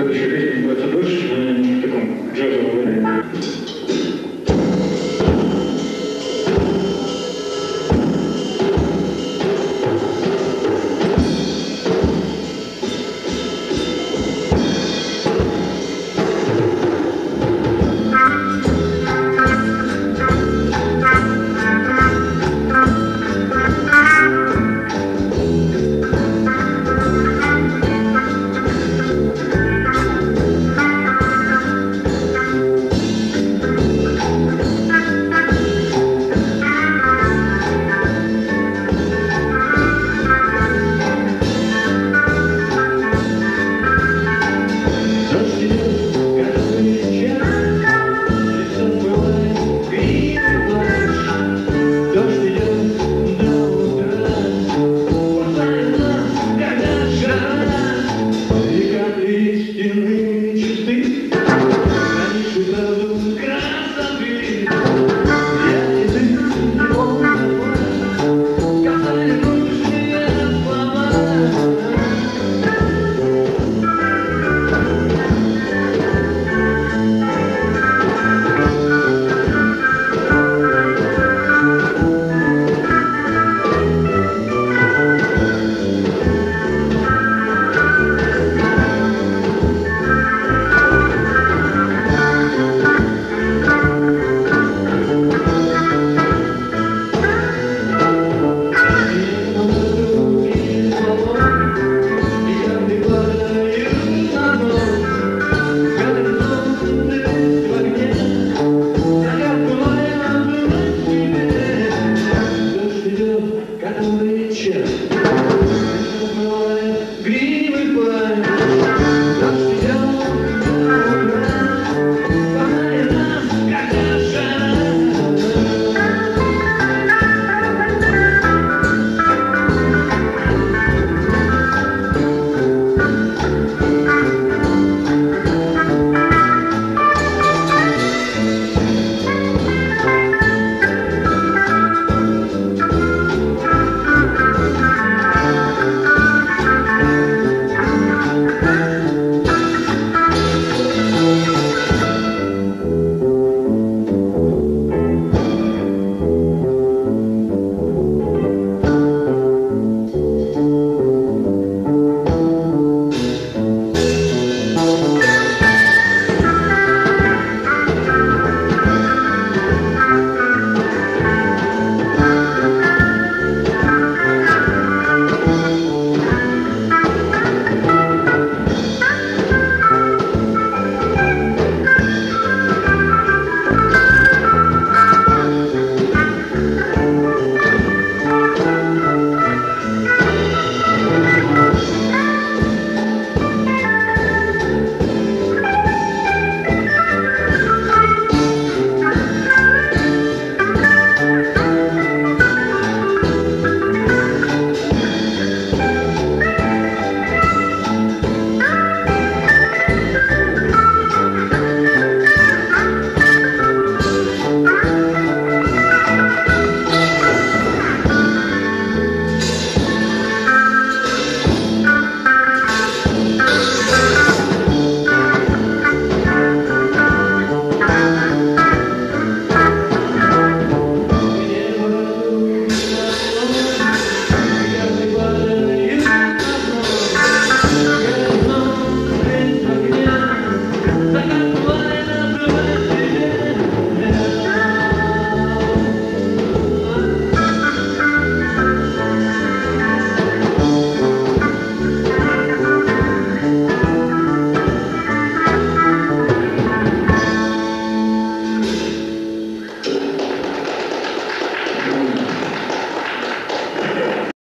Следующая песня называется «Дождь» в таком джазовом варианте.